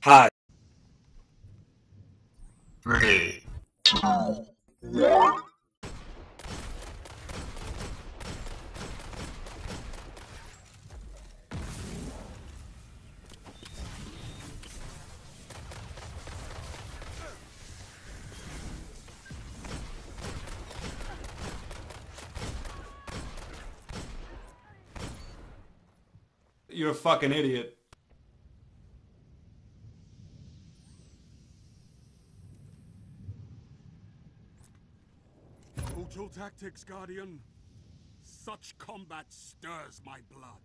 Hi. Three, You're a fucking idiot. Brutal tactics, Guardian. Such combat stirs my blood.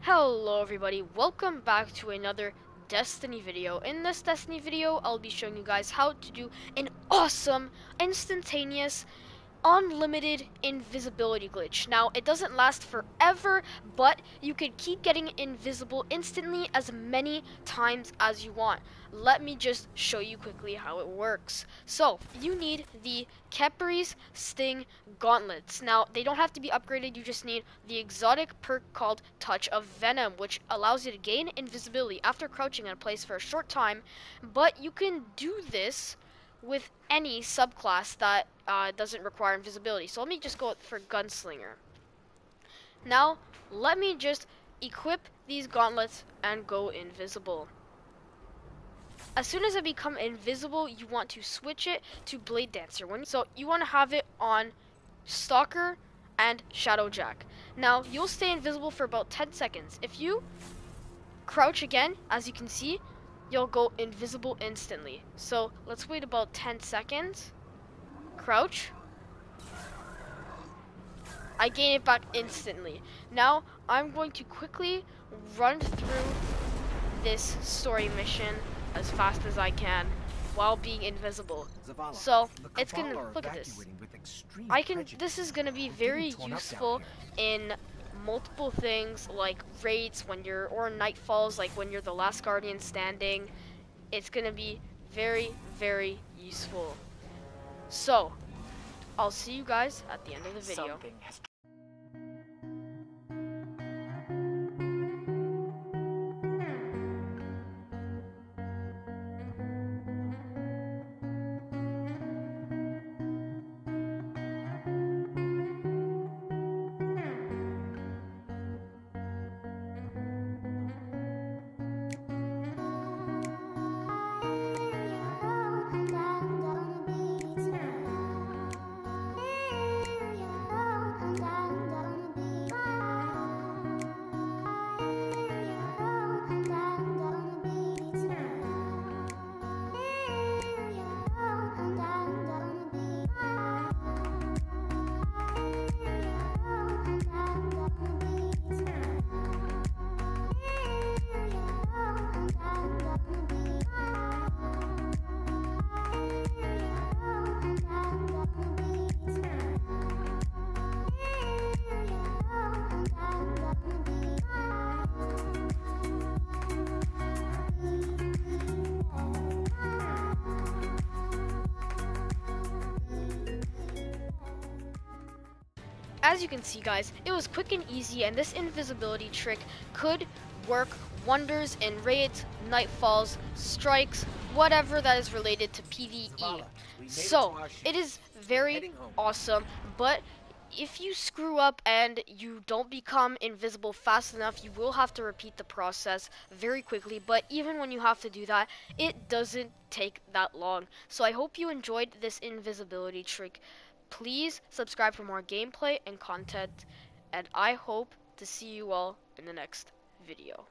Hello everybody, welcome back to another Destiny video. In this Destiny video, I'll be showing you guys how to do an awesome, instantaneous, unlimited invisibility glitch. Now, it doesn't last forever, but you can keep getting invisible instantly as many times as you want. Let me just show you quickly how it works. So, you need the Khepri's Sting Gauntlets. Now, they don't have to be upgraded, you just need the exotic perk called Touch of Venom, which allows you to gain invisibility after crouching in a place for a short time, but you can do this with any subclass that uh, doesn't require invisibility. So let me just go for Gunslinger. Now, let me just equip these gauntlets and go invisible. As soon as I become invisible, you want to switch it to Blade Dancer. So you want to have it on Stalker and Shadowjack. Now, you'll stay invisible for about 10 seconds. If you crouch again, as you can see, you'll go invisible instantly. So let's wait about 10 seconds. Crouch. I gain it back instantly. Now I'm going to quickly run through this story mission as fast as I can while being invisible. Zavala, So it's gonna look at this. evacuating with extreme I can. This is gonna be very torn up down useful in multiple things like raids when you're or nightfalls like when you're the last guardian standing. It's gonna be very very useful. So I'll see you guys at the end of the video. As you can see guys, it was quick and easy and this invisibility trick could work wonders in raids, nightfalls, strikes, whatever that is related to PvE. Zavala, we made it So, to our ship. it is very awesome, but if you screw up and you don't become invisible fast enough, you will have to repeat the process very quickly. But even when you have to do that, it doesn't take that long. So I hope you enjoyed this invisibility trick. Please subscribe for more gameplay and content, and I hope to see you all in the next video.